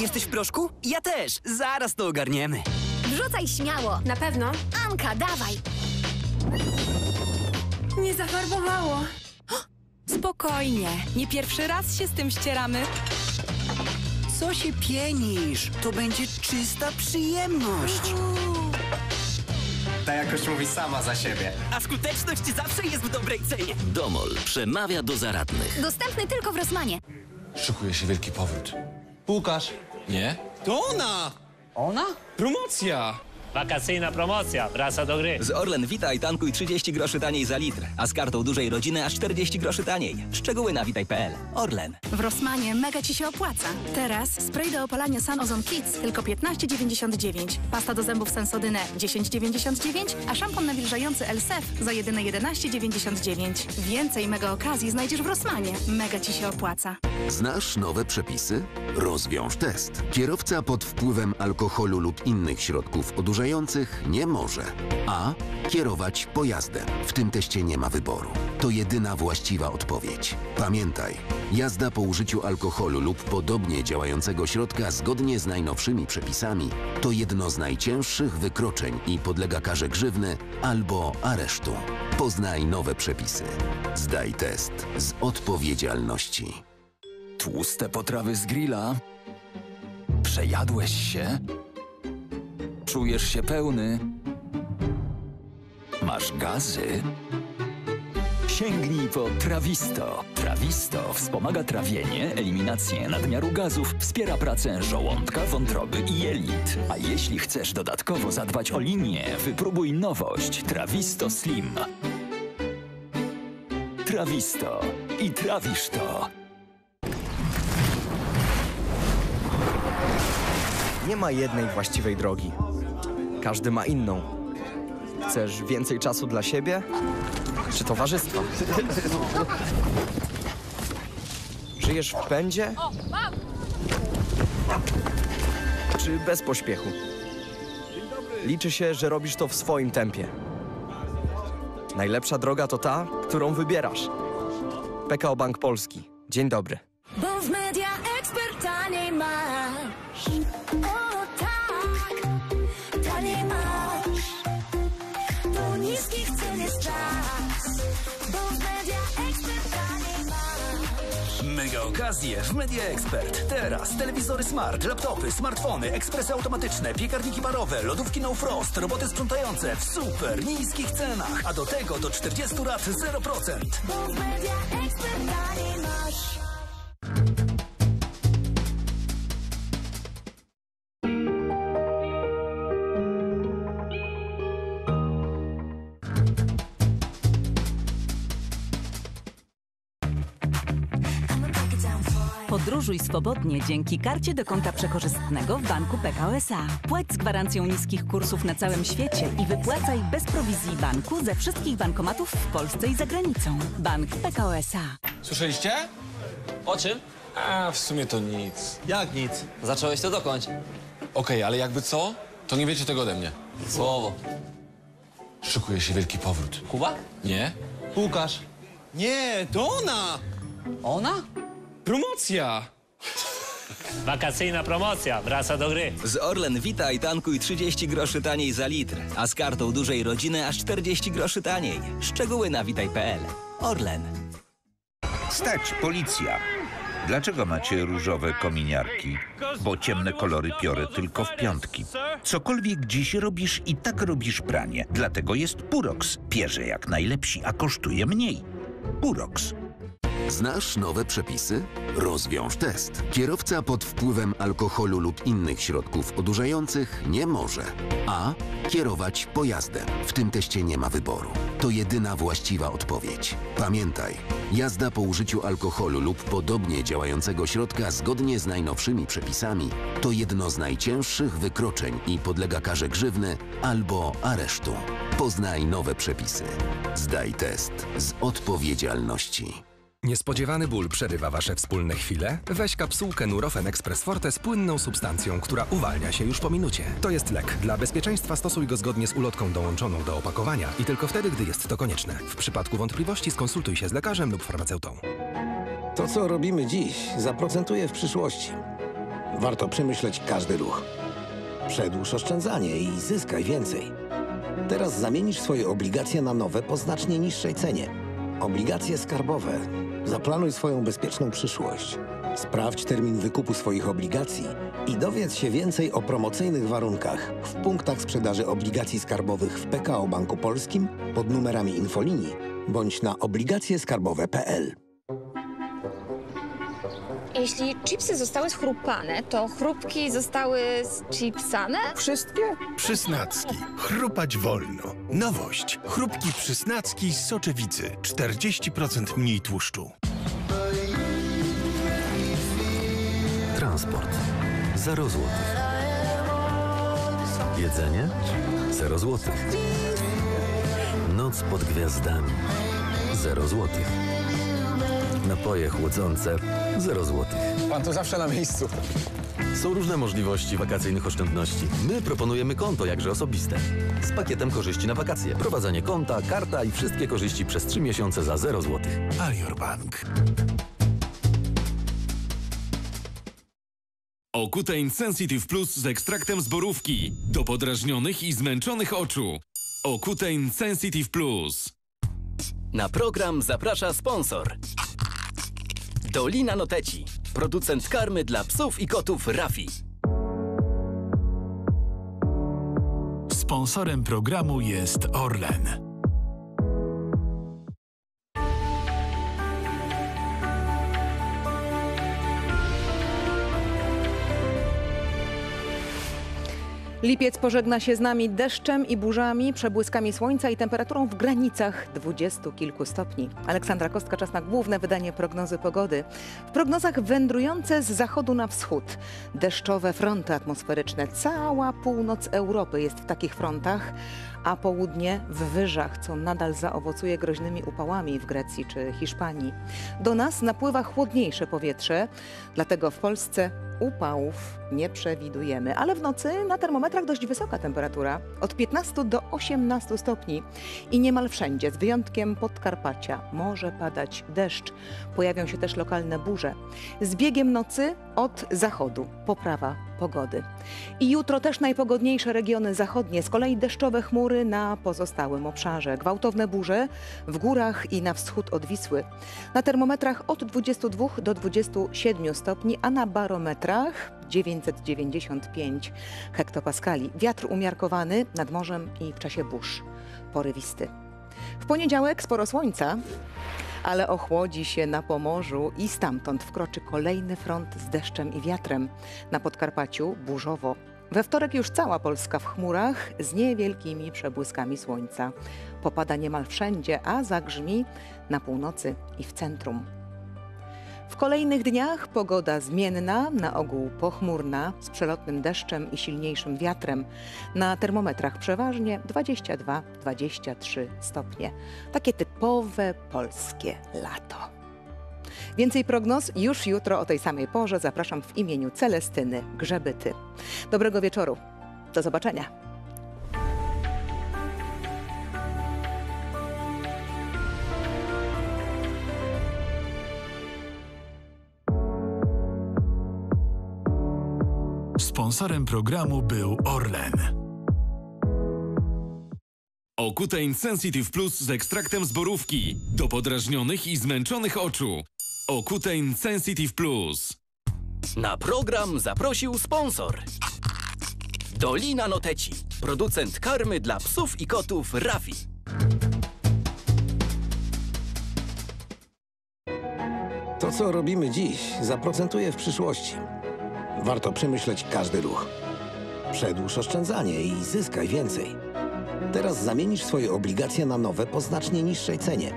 Jesteś w proszku? Ja też. Zaraz to ogarniemy. Wrzucaj śmiało. Na pewno? Anka, dawaj. Nie zafarbowało. Spokojnie, nie pierwszy raz się z tym ścieramy. Co się pienisz? To będzie czysta przyjemność. Ta jakość mówi sama za siebie. A skuteczność zawsze jest w dobrej cenie. Domol przemawia do zaradnych. Dostępny tylko w Rosmanie. Szykuje się wielki powrót. Łukasz. Nie? To ona! Ona? Promocja! Wakacyjna promocja, wraca do gry. Z Orlen witaj, tankuj 30 groszy taniej za litr, a z kartą dużej rodziny aż 40 groszy taniej. Szczegóły na witaj.pl. Orlen. W Rosmanie mega ci się opłaca. Teraz spray do opalania Sun Ozone Kids tylko 15,99. Pasta do zębów Sensodyne 10,99, a szampon nawilżający Elsef za jedyne 11,99. Więcej mega okazji znajdziesz w Rosmanie. Mega ci się opłaca. Znasz nowe przepisy? Rozwiąż test. Kierowca pod wpływem alkoholu lub innych środków odurzających nie może a. Kierować pojazdem. W tym teście nie ma wyboru. To jedyna właściwa odpowiedź. Pamiętaj, jazda po użyciu alkoholu lub podobnie działającego środka zgodnie z najnowszymi przepisami to jedno z najcięższych wykroczeń i podlega karze grzywny albo aresztu. Poznaj nowe przepisy. Zdaj test z odpowiedzialności. Tłuste potrawy z grilla. Przejadłeś się? Czujesz się pełny? Masz gazy? Sięgnij po Trawisto. Trawisto wspomaga trawienie, eliminację nadmiaru gazów, wspiera pracę żołądka, wątroby i jelit. A jeśli chcesz dodatkowo zadbać o linię, wypróbuj nowość Trawisto Slim. Trawisto. I trawisz to. Nie ma jednej właściwej drogi. Każdy ma inną. Chcesz więcej czasu dla siebie? Czy towarzystwa? Żyjesz w pędzie? Czy bez pośpiechu? Liczy się, że robisz to w swoim tempie. Najlepsza droga to ta, którą wybierasz. PKO Bank Polski. Dzień dobry. Bo w media taniej. Okazje w Media Expert. Teraz telewizory smart, laptopy, smartfony, ekspresy automatyczne, piekarniki parowe, lodówki no frost, roboty sprzątające w super niskich cenach. A do tego do 40 lat 0%. Bo w media ekspert Podróżuj swobodnie dzięki karcie do konta przekorzystnego w banku PKO SA. Płać z gwarancją niskich kursów na całym świecie i wypłacaj bez prowizji banku ze wszystkich bankomatów w Polsce i za granicą. Bank PKO SA. Słyszeliście? O czym? A, w sumie to nic. Jak nic? Zacząłeś to dokończ. Okej, ale jakby co, to nie wiecie tego ode mnie. Słowo. Szykuje się wielki powrót. Kuba? Nie? Łukasz. Nie, to ona! Ona? Promocja! Wakacyjna promocja, wraca do gry. Z Orlen witaj, tankuj 30 groszy taniej za litr, a z kartą dużej rodziny aż 40 groszy taniej. Szczegóły na witaj.pl. Orlen. Stać, policja! Dlaczego macie różowe kominiarki? Bo ciemne kolory piorę tylko w piątki. Cokolwiek dziś robisz i tak robisz pranie. Dlatego jest Purox. Pierze jak najlepsi, a kosztuje mniej. Purox. Znasz nowe przepisy? Rozwiąż test. Kierowca pod wpływem alkoholu lub innych środków odurzających nie może a. Kierować pojazdem. W tym teście nie ma wyboru. To jedyna właściwa odpowiedź. Pamiętaj, jazda po użyciu alkoholu lub podobnie działającego środka zgodnie z najnowszymi przepisami to jedno z najcięższych wykroczeń i podlega karze grzywny albo aresztu. Poznaj nowe przepisy. Zdaj test z odpowiedzialności. Niespodziewany ból przerywa Wasze wspólne chwile? Weź kapsułkę Nurofen Express Forte z płynną substancją, która uwalnia się już po minucie. To jest lek. Dla bezpieczeństwa stosuj go zgodnie z ulotką dołączoną do opakowania i tylko wtedy, gdy jest to konieczne. W przypadku wątpliwości skonsultuj się z lekarzem lub farmaceutą. To, co robimy dziś, zaprocentuje w przyszłości. Warto przemyśleć każdy ruch. Przedłuż oszczędzanie i zyskaj więcej. Teraz zamienisz swoje obligacje na nowe po znacznie niższej cenie. Obligacje skarbowe. Zaplanuj swoją bezpieczną przyszłość. Sprawdź termin wykupu swoich obligacji i dowiedz się więcej o promocyjnych warunkach w punktach sprzedaży obligacji skarbowych w PKO Banku Polskim pod numerami infolinii bądź na obligacjeskarbowe.pl. Jeśli chipsy zostały schrupane, to chrupki zostały schipsane? Wszystkie? Przysnacki. Chrupać wolno. Nowość. Chrupki przysnacki z soczewicy. 40% mniej tłuszczu. Transport. 0 zł. Jedzenie? 0 zł. Noc pod gwiazdami. 0 zł. Napoje chłodzące. 0 zł. Pan to zawsze na miejscu. Są różne możliwości wakacyjnych oszczędności. My proponujemy konto jakże osobiste. Z pakietem korzyści na wakacje. Prowadzenie konta, karta i wszystkie korzyści przez 3 miesiące za 0 zł. Alior Bank. Okutein Sensitive Plus z ekstraktem z borówki. Do podrażnionych i zmęczonych oczu. Okutein Sensitive Plus. Na program zaprasza sponsor. Dolina Noteci. Producent karmy dla psów i kotów Rafi. Sponsorem programu jest Orlen. Lipiec pożegna się z nami deszczem i burzami, przebłyskami słońca i temperaturą w granicach dwudziestu kilku stopni. Aleksandra Kostka, czas na główne wydanie prognozy pogody. W prognozach wędrujące z zachodu na wschód. Deszczowe fronty atmosferyczne. Cała północ Europy jest w takich frontach, a południe w wyżach, co nadal zaowocuje groźnymi upałami w Grecji czy Hiszpanii. Do nas napływa chłodniejsze powietrze, dlatego w Polsce upałów nie przewidujemy, ale w nocy na termometrach dość wysoka temperatura, od 15 do 18 stopni i niemal wszędzie, z wyjątkiem Podkarpacia, może padać deszcz. Pojawią się też lokalne burze. Z biegiem nocy od zachodu poprawa pogody. I jutro też najpogodniejsze regiony zachodnie, z kolei deszczowe chmury na pozostałym obszarze. Gwałtowne burze w górach i na wschód od Wisły. Na termometrach od 22 do 27 stopni, a na barometrach 995 hektopaskali. Wiatr umiarkowany nad morzem i w czasie burz. Porywisty. W poniedziałek sporo słońca, ale ochłodzi się na Pomorzu i stamtąd wkroczy kolejny front z deszczem i wiatrem. Na Podkarpaciu burzowo. We wtorek już cała Polska w chmurach z niewielkimi przebłyskami słońca. Popada niemal wszędzie, a zagrzmi na północy i w centrum. W kolejnych dniach pogoda zmienna, na ogół pochmurna, z przelotnym deszczem i silniejszym wiatrem. Na termometrach przeważnie 22-23 stopnie. Takie typowe polskie lato. Więcej prognoz już jutro o tej samej porze. Zapraszam w imieniu Celestyny Grzebyty. Dobrego wieczoru. Do zobaczenia. Sponsorem programu był Orlen. Okutein Sensitive Plus z ekstraktem z borówki. Do podrażnionych i zmęczonych oczu. Okutein Sensitive Plus. Na program zaprosił sponsor. Dolina Noteci. Producent karmy dla psów i kotów Rafi. To, co robimy dziś, zaprocentuje w przyszłości. Warto przemyśleć każdy ruch. Przedłuż oszczędzanie i zyskaj więcej. Teraz zamienisz swoje obligacje na nowe po znacznie niższej cenie.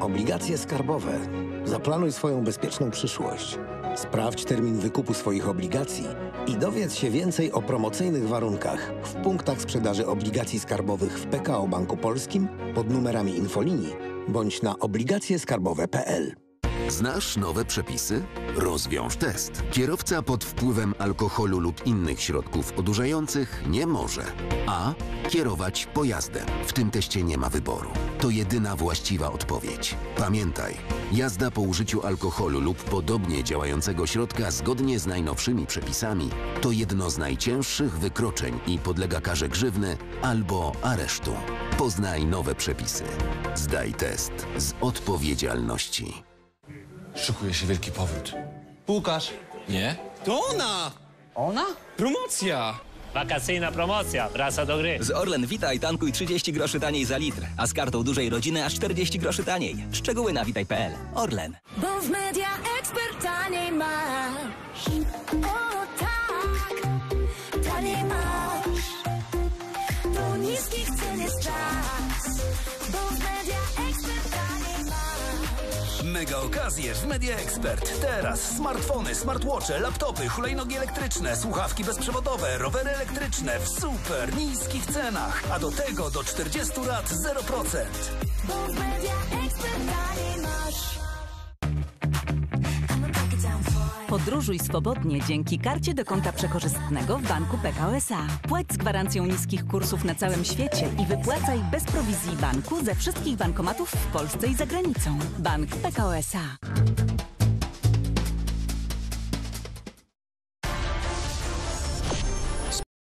Obligacje skarbowe. Zaplanuj swoją bezpieczną przyszłość. Sprawdź termin wykupu swoich obligacji i dowiedz się więcej o promocyjnych warunkach w punktach sprzedaży obligacji skarbowych w PKO Banku Polskim pod numerami infolinii bądź na obligacjeskarbowe.pl. Znasz nowe przepisy? Rozwiąż test. Kierowca pod wpływem alkoholu lub innych środków odurzających nie może a. Kierować pojazdem. W tym teście nie ma wyboru. To jedyna właściwa odpowiedź. Pamiętaj, jazda po użyciu alkoholu lub podobnie działającego środka zgodnie z najnowszymi przepisami to jedno z najcięższych wykroczeń i podlega karze grzywny albo aresztu. Poznaj nowe przepisy. Zdaj test z odpowiedzialności. Szykuje się wielki powrót. Łukasz. Nie? To ona! Ona? Promocja! Wakacyjna promocja. Wraca do gry. Z Orlen Witaj tankuj 30 groszy taniej za litr, a z kartą dużej rodziny aż 40 groszy taniej. Szczegóły na witaj.pl. Orlen. Bo w media ekspert taniej masz. O tak, taniej masz. Do niskich cen jest czas. Bo w media. Mega okazje w Media Expert. Teraz smartfony, smartwatche, laptopy, hulajnogi elektryczne, słuchawki bezprzewodowe, rowery elektryczne w super niskich cenach. A do tego do 40 lat 0%. Bo w media ekspert Podróżuj swobodnie dzięki karcie do konta przekorzystnego w banku PKO SA. Płać z gwarancją niskich kursów na całym świecie i wypłacaj bez prowizji banku ze wszystkich bankomatów w Polsce i za granicą. Bank PKO SA.